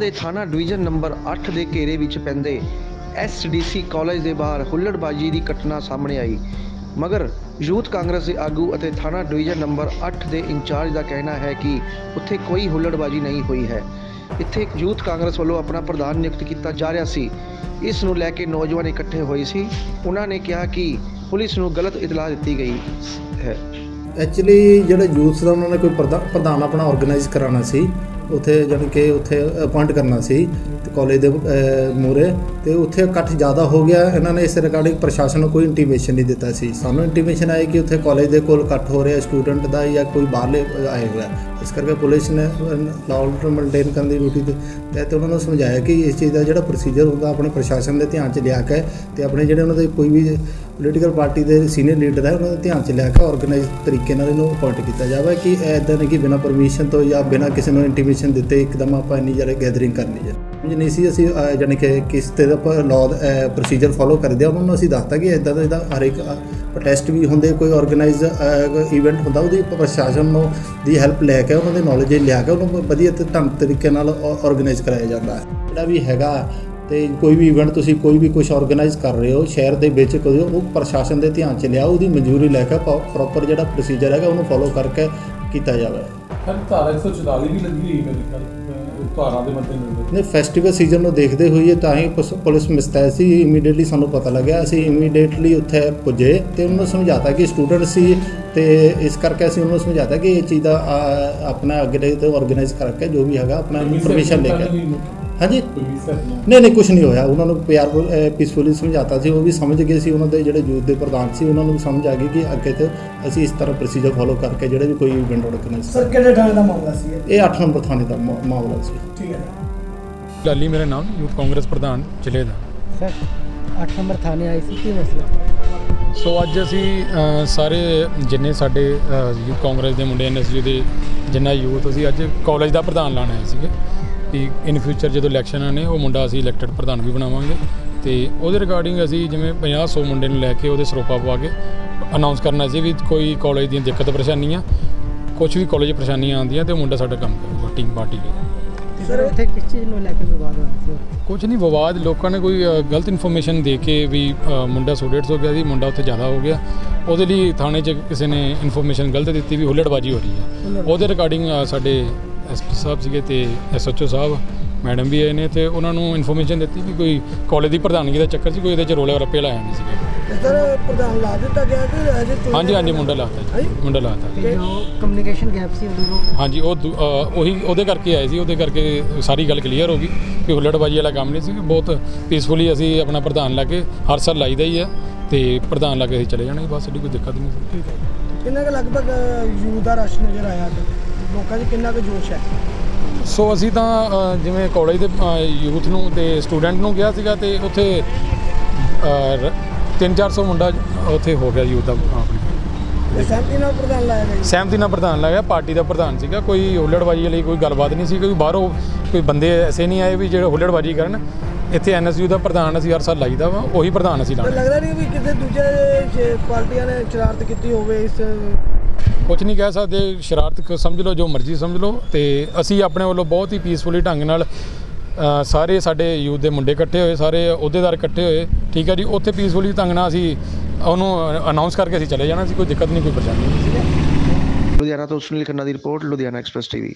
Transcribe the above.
ਦੇ ਥਾਣਾ division number 8 ਦੇ ਘੇਰੇ ਵਿੱਚ ਪੈਂਦੇ ਐਸਡੀਸੀ ਕਾਲਜ ਦੇ ਬਾਹਰ ਹੁੱਲੜਬਾਜੀ ਦੀ ਘਟਨਾ ਸਾਹਮਣੇ ਆਈ। ਮਗਰ ਯੂਥ ਕਾਂਗਰਸ ਦੇ ਆਗੂ ਅਤੇ ਥਾਣਾ ਡਿਵੀਜ਼ਨ ਨੰਬਰ 8 ਦੇ ਇੰਚਾਰਜ ਦਾ ਕਹਿਣਾ ਹੈ ਕਿ ਉੱਥੇ ਕੋਈ ਹੁੱਲੜਬਾਜੀ ਨਹੀਂ ਹੋਈ ਹੈ। ਇੱਥੇ ਯੂਥ ਕਾਂਗਰਸ ਵੱਲੋਂ ਆਪਣਾ ਪ੍ਰਧਾਨ ਨਿਯੁਕਤ ਕੀਤਾ ਜਾ ਰਿਹਾ ਸੀ। ਇਸ ਨੂੰ ਲੈ ਕੇ ਨੌਜਵਾਨ ਇਕੱਠੇ ਹੋਏ ਸੀ। ਉਹਨਾਂ ਨੇ ਕਿਹਾ ਕਿ ਪੁਲਿਸ ਨੂੰ ਗਲਤ ਇਤਲਾਹ ਦਿੱਤੀ ਗਈ ਹੈ। ਐਕਚੁਅਲੀ ਜਿਹੜਾ ਯੂਥ ਦਾ ਉਹਨਾਂ ਨੇ ਕੋਈ ਪ੍ਰਧਾਨ ਆਪਣਾ ਆਰਗੇਨਾਈਜ਼ ਕਰਾਉਣਾ ਸੀ ਉੱਥੇ ਜਾਣੀ ਕਿ ਉੱਥੇ ਅਪਾਇੰਟ ਕਰਨਾ ਸੀ ਤੇ ਕਾਲਜ ਦੇ ਮੂਰੇ ਤੇ ਉੱਥੇ ਇਕੱਠ ਜ਼ਿਆਦਾ ਹੋ ਗਿਆ। ਇਹਨਾਂ ਨੇ ਇਸ ਰਿਗਾਰਡਿੰਗ ਪ੍ਰਸ਼ਾਸਨ ਨੂੰ ਕੋਈ ਇੰਟੀਮੇਸ਼ਨ ਨਹੀਂ ਦਿੱਤਾ ਸੀ। ਸਾਨੂੰ ਇੰਟੀਮੇਸ਼ਨ ਆਈ ਕਿ ਉੱਥੇ ਕਾਲਜ ਦੇ ਕੋਲ ਇਕੱਠ ਹੋ ਰਿਹਾ ਸਟੂਡੈਂਟ ਦਾ ਜਾਂ ਕੋਈ ਬਾਹਰਲੇ ਆਏ ਹੋਇਆ ਇਸ ਕਰਕੇ ਪੁਲਿਸ ਨੇ ਲਾਅ ਮੇਨਟੇਨ ਕਰਨ ਦੀ ਡਿਊਟੀ ਤੇ ਤੇ ਉਹਨਾਂ ਨੂੰ ਸਮਝਾਇਆ ਕਿ ਇਸ ਚੀਜ਼ ਦਾ ਜਿਹੜਾ ਪ੍ਰੋਸੀਜਰ ਹੁੰਦਾ, ਆਪਣੇ ਪ੍ਰਸ਼ਾਸਨ ਦੇ ਧਿਆਨ 'ਚ ਲਿਆ ਕੇ ਤੇ ਆਪਣੇ ਜਿਹੜੇ ਉਹਨਾਂ ਦੇ ਕੋਈ ਵੀ ਪੋਲੀਟੀਕਲ ਪਾਰਟੀ ਦੇ ਸੀਨੀਅਰ ਲੀਡਰ ਹੈ ਉਹਨਾਂ ਦੇ ਧਿਆਨ 'ਚ ਲਿਆ ਕੇ ਆਰਗੇਨਾਈਜ਼ ਤਰੀਕੇ ਨਾਲ ਇਹਨੂੰ ਅਪਾਇੰਟ ਕੀਤਾ ਜਾਵੇ ਕਿ ਇਦਾਂ ਨਹੀਂ ਕਿ ਬਿਨਾਂ ਪਰਮਿਸ਼ਨ ਤੋਂ ਜਾਂ ਬਿਨਾਂ ਕਿਸੇ ਨੂੰ ਇੰਟੀਮੇਸ਼ਨ ਦਿੱਤੇ ਇੱਕਦਮ ਆਪਾਂ ਇੰਨੀ ਜ਼ਿਆਦਾ ਗੈਦਰਿੰਗ ਕਰਨੀ ਹੈ। ਜੇ ਨਹੀਂ ਸੀ ਅਸੀਂ ਅਹ, ਜਾਣੀ ਕਿ ਕਿਸ ਤੇ ਦਾ ਲਾਅ ਪ੍ਰੋਸੀਜਰ ਫੋਲੋ ਕਰਦੇ ਆ ਉਹਨਾਂ ਨੂੰ ਅਸੀਂ ਦੱਸਤਾ ਕਿ ਇਦਾਂ ਦਾ ਇਹਦਾ ਹਰ ਇੱਕ ਪ੍ਰੋਟੈਸਟ ਵੀ ਹੁੰਦੇ ਕੋਈ ਆਰਗੇਨਾਈਜ਼ ਇਵੈਂਟ ਹੁੰਦਾ ਉਹਦੀ ਪ੍ਰਸ਼ਾਸਨ ਨੂੰ ਦੀ ਹੈਲਪ ਲੈ ਕੇ ਉਹਨਾਂ ਦੇ ਨੌਲੇਜ ਲਿਆ ਕੇ ਉਹਨੂੰ ਵਧੀਆ ਤੇ ਢੰਗ ਤਰੀਕੇ ਨਾਲ ਆਰਗੇਨਾਈਜ਼ ਕਰਾਇਆ ਜਾਂਦਾ ਹੈ। ਜਿਹੜਾ ਵੀ ਹੈਗਾ ਤੇ ਕੋਈ ਵੀ ਇਵੈਂਟ ਤੁਸੀਂ ਕੋਈ ਵੀ ਕੁਝ ਆਰਗੇਨਾਈਜ਼ ਕਰ ਰਹੇ ਹੋ ਸ਼ਹਿਰ ਦੇ ਵਿੱਚ ਕੋਈ ਉਹ ਪ੍ਰਸ਼ਾਸਨ ਦੇ ਧਿਆਨ 'ਚ ਲਿਆਓ ਉਹਦੀ ਮਨਜ਼ੂਰੀ ਲੈ ਕੇ ਪ੍ਰੋਪਰ ਜਿਹੜਾ ਪ੍ਰੋਸੀਜਰ ਹੈਗਾ ਉਹਨੂੰ ਫੋਲੋ ਕਰਕੇ ਕੀਤਾ ਜਾਵੇ। ਸਰ ਧਾਰਾ 144 ਵੀ ਲੱਗੀ ਹੋਈ ਮੇਰੇ ਖਿਆਲ ਅਹ, ਧਾਰਾ ਦੇ ਮੱਦੇ ਨਜ਼ਰ ਨੇ ਫੈਸਟੀਵਲ ਸੀਜ਼ਨ ਨੂੰ ਦੇਖਦੇ ਹੋਏ ਤਾਂ ਹੀ ਪੁਲਿਸ ਮੁਸਤੈਦ ਸੀ ਇਮੀਡੀਏਟਲੀ ਸਾਨੂੰ ਪਤਾ ਲੱਗਿਆ ਅਸੀਂ ਇਮੀਡੀਏਟਲੀ ਉੱਥੇ ਪੁੱਜੇ ਤੇ ਉਹਨਾਂ ਨੂੰ ਸਮਝਾਤਾ ਕਿ ਸਟੂਡੈਂਟ ਸੀ ਤੇ ਇਸ ਕਰਕੇ ਅਸੀਂ ਉਹਨਾਂ ਨੂੰ ਸਮਝਾਤਾ ਕਿ ਇਹ ਚੀਜ਼ ਦਾ ਆਪਣਾ ਅੱਗੇ ਤੋਂ ਆਰਗੇਨਾਈਜ਼ ਕਰਕੇ ਜੋ ਵੀ ਹੈਗਾ ਆਪਣਾ ਇਨਫੋਰਮੇਸ਼ਨ ਲੈ ਕੇ। ਹਾਂਜੀ। ਨਹੀਂ। ਨਹੀਂ ਕੁਝ ਨਹੀਂ ਹੋਇਆ। ਉਹਨਾਂ ਨੂੰ ਪਿਆਰ ਪੀਸਫੁਲੀ ਸਮਝਾਤਾ ਸੀ। ਉਹ ਵੀ ਸਮਝ ਗਏ ਸੀ। ਉਹਨਾਂ ਦੇ ਜਿਹੜੇ ਯੂਥ ਦੇ ਪ੍ਰਧਾਨ ਸੀ ਉਹਨਾਂ ਨੂੰ ਵੀ ਸਮਝ ਆ ਗਈ ਕਿ ਅੱਗੇ ਤੋਂ ਅਸੀਂ ਇਸ ਤਰ੍ਹਾਂ ਪ੍ਰੋਸੀਜਰ ਫੋਲੋ ਕਰਕੇ ਜਿਹੜੇ ਵੀ ਕੋਈ ਇਵੈਂਟ ਆਰਗੇਨਾਈਜ਼ ਸਰ ਕਿਹੜੇ ਥਾਣੇ ਦਾ ਮਾਮਲਾ ਸੀ ਇਹ? ਇਹ 8 ਨੰਬਰ ਥਾਣੇ ਦਾ ਮਾਮਲਾ ਸੀ। ਠੀਕ ਹੈ। ਲਾਲੀ ਮੇਰਾ ਨਾਮ ਯੂਥ ਕਾਂਗਰਸ ਪ੍ਰਧਾਨ ਜ਼ਿਲ੍ਹੇ ਦਾ। ਸਰ 8 ਨੰਬਰ ਥਾਣੇ ਆਈ ਸੀ ਕੀ ਮਸਲਾ? ਸੋ ਅੱਜ ਅਸੀਂ ਸਾਰੇ ਜਿੰਨੇ ਸਾਡੇ ਯੂਥ ਕਾਂਗਰਸ ਦੇ ਮੁੰਡੇ ਐਨਐਸਯੂ ਦੇ ਜਿੰਨਾ ਯੂਥ ਅਸੀਂ ਅੱਜ ਕਾਲਜ ਦਾ ਪ੍ਰਧਾਨ ਲਾਣ ਆਏ ਸੀਗੇ। ਕਿ ਇਨ ਫਿਊਚਰ ਜਦੋਂ ਇਲੈਕਸ਼ਨ ਆਣੇ ਉਹ ਮੁੰਡਾ ਅਸੀਂ ਇਲੈਕਟਡ ਪ੍ਰਧਾਨ ਵੀ ਬਣਾਵਾਂਗੇ। ਤੇ ਉਹਦੇ ਰਿਗਾਰਡਿੰਗ ਅਸੀਂ ਜਿਵੇਂ 50 100 ਮੁੰਡੇ ਨੂੰ ਲੈ ਕੇ ਉਹਦੇ ਸਰੋਪਾ ਪਵਾ ਕੇ ਅਨਾਉਂਸ ਕਰਨਾ ਸੀ ਵੀ ਕੋਈ ਕਾਲਜ ਦੀਆਂ ਦਿੱਕਤ ਪਰੇਸ਼ਾਨੀਆਂ ਕੁਝ ਵੀ ਕਾਲਜ ਪਰੇਸ਼ਾਨੀਆਂ ਆਉਂਦੀਆਂ ਤੇ ਉਹ ਮੁੰਡਾ ਸਾਡਾ ਕੰਮ ਕਰੂਗਾ ਟੀਮ ਪਾਰਟੀ ਲਈ। ਸਰ ਉੱਥੇ ਕਿਸ ਚੀਜ਼ ਨੂੰ ਲੈ ਕੇ ਵਿਵਾਦ ਹੋਇਆ ਸੀ? ਕੁਝ ਨਹੀਂ ਵਿਵਾਦ ਲੋਕਾਂ ਨੇ ਕੋਈ ਗਲਤ ਇਨਫੋਰਮੇਸ਼ਨ ਦੇ ਕੇ ਵੀ ਮੁੰਡਾ 150 ਹੋ ਗਿਆ ਸੀ ਮੁੰਡਾ ਉੱਥੇ ਜ਼ਿਆਦਾ ਹੋ ਗਿਆ। ਉਹਦੇ ਲਈ ਥਾਣੇ 'ਚ ਕਿਸੇ ਨੇ ਇਨਫੋਰਮੇਸ਼ਨ ਗਲਤ ਦਿੱਤੀ ਵੀ ਹੁੱਲੜਬਾਜੀ ਹੋ ਰਹੀ ਹੈ। ਉਹਦੇ ਰਿਗਾਰਡਿੰਗ ਸਾਡੇ ਐਸਪੀ ਸਾਹਿਬ ਸੀਗੇ ਤੇ ਐਸਐਚਓ ਸਾਹਿਬ ਮੈਡਮ ਵੀ ਆਏ ਨੇ ਤੇ ਉਹਨਾਂ ਨੂੰ ਇਨਫੋਰਮੇਸ਼ਨ ਦਿੱਤੀ ਵੀ ਕੋਈ ਕਾਲਜ ਦੀ ਪ੍ਰਧਾਨਗੀ ਦਾ ਚੱਕਰ ਸੀ ਕੋਈ ਇਹਦੇ 'ਚ ਰੋਲੇ ਰੱਪੇ ਲਾਇਆ ਨਹੀਂ ਸੀਗੇ। ਸਰ ਪ੍ਰਧਾਨ ਲਾ ਦਿੱਤਾ ਗਿਆ ਕਿ ਅਜੇ ਹਾਂਜੀ ਹਾਂਜੀ ਮੁੰਡਾ ਲਾਤਾ ਜੀ ਮੁੰਡਾ ਲਾਤਾ ਤੇ ਜੋ ਕਮਿਊਨੀਕੇਸ਼ਨ ਗੈਪ ਸੀ ਉਹਨੂੰ ਹਾਂਜੀ ਉਹ ਉਹੀ ਉਹਦੇ ਕਰਕੇ ਆਏ ਸੀ ਉਹਦੇ ਕਰਕੇ ਸਾਰੀ ਗੱਲ ਕਲੀਅਰ ਹੋ ਗਈ ਕਿ ਹੁੱਲੜਬਾਜੀ ਵਾਲਾ ਕੰਮ ਨਹੀਂ ਸੀ ਬਹੁਤ ਪੀਸਫੁਲੀ ਅਸੀਂ ਆਪਣਾ ਪ੍ਰਧਾਨ ਲਾ ਕੇ ਹਰ ਸਾਲ ਲਾਈਦਾ ਹੀ ਆ ਤੇ ਪ੍ਰਧਾਨ ਲਾ ਕੇ ਅਸੀਂ ਚਲੇ ਜਾਣਾ ਬਸ ਸਾਡੀ ਕੋਈ ਦਿੱਕਤ ਨਹੀਂ ਸੀ। ਕਿੰਨਾ ਕੁ ਲਗਭਗ ਦਾ ਰਸ਼ ਨਜ਼ਰ ਆਇਆ ਤੇ ਲੋਕਾਂ 'ਚ ਕਿੰਨਾ ਕੁ ਜੋਸ਼ ਹੈ? ਸੋ ਅਸੀਂ ਤਾਂ ਜਿਵੇਂ ਕਾਲਜ ਦੇ ਯੂਥ ਨੂੰ ਤੇ ਸਟੂਡੈਂਟ ਨੂੰ ਗਿਆ ਸੀਗਾ ਤੇ ਉੱਥੇ 3-400 ਮੁੰਡਾ ਉੱਥੇ ਹੋ ਗਿਆ ਯੂਥ ਦਾ ਆਪਣੀ। ਸਹਿਮਤੀ ਨਾਲ ਪ੍ਰਧਾਨ ਲਾਇਆ ਗਿਆ ਜੀ। ਸਹਿਮਤੀ ਨਾਲ ਪ੍ਰਧਾਨ ਲਾਇਆ ਪਾਰਟੀ ਦਾ ਪ੍ਰਧਾਨ ਸੀਗਾ ਕੋਈ ਹੁੱਲੜਬਾਜੀ ਲਈ ਕੋਈ ਗੱਲਬਾਤ ਨਹੀਂ ਸੀ ਕੋਈ ਬਾਹਰੋਂ ਕੋਈ ਬੰਦੇ ਐਸੇ ਨਹੀਂ ਆਏ ਵੀ ਜਿਹੜੇ ਹੁੱਲੜਬਾਜੀ ਕਰਨ। ਇੱਥੇ ਐਨਐਸਯੂ ਦਾ ਪ੍ਰਧਾਨ ਅਸੀਂ ਹਰ ਸਾਲ ਲਾਈਦਾ ਵਾ ਉਹੀ ਪ੍ਰਧਾਨ ਅਸੀਂ ਲਾਣਾ ਲੱਗਦਾ ਨਹੀਂ ਵੀ ਕਿਸੇ ਦੂਜੇ ਪਾਰਟੀਆਂ ਨੇ ਸ਼ਰਾਰਤ ਕੀਤੀ ਹੋਵੇ ਇਸ ਕੁਝ ਨਹੀਂ ਕਹਿ ਸਕਦੇ, ਸ਼ਰਾਰਤ ਸਮਝ ਲਓ ਜੋ ਮਰਜ਼ੀ ਸਮਝ ਲਓ ਤੇ ਅਸੀਂ ਆਪਣੇ ਵੱਲੋਂ ਬਹੁਤ ਹੀ ਪੀਸਫੁਲੀ ਢੰਗ ਨਾਲ ਸਾਰੇ ਸਾਡੇ ਯੂਥ ਦੇ ਮੁੰਡੇ ਇਕੱਠੇ ਹੋਏ, ਸਾਰੇ ਅਹੁਦੇਦਾਰ ਇਕੱਠੇ ਹੋਏ, ਠੀਕ ਹੈ ਜੀ, ਉੱਥੇ ਪੀਸਫੁਲੀ ਢੰਗ ਨਾਲ ਅਸੀਂ ਉਹਨੂੰ ਅਨਾਉਂਸ ਕਰਕੇ ਅਸੀਂ ਚਲੇ ਜਾਣਾ ਸੀ ਕੋਈ ਦਿੱਕਤ ਨਹੀਂ, ਕੋਈ ਪਰੇਸ਼ਾਨੀ ਨਹੀਂ। ਸੀ ਲੁਧਿਆਣਾ ਤੋਂ ਸੁਨੀਲ ਖੰਨਾ ਦੀ ਰਿਪੋਰਟ, ਲੁਧਿਆਣਾ ਐਕਸਪ੍ਰੈਸ ਟੀਵੀ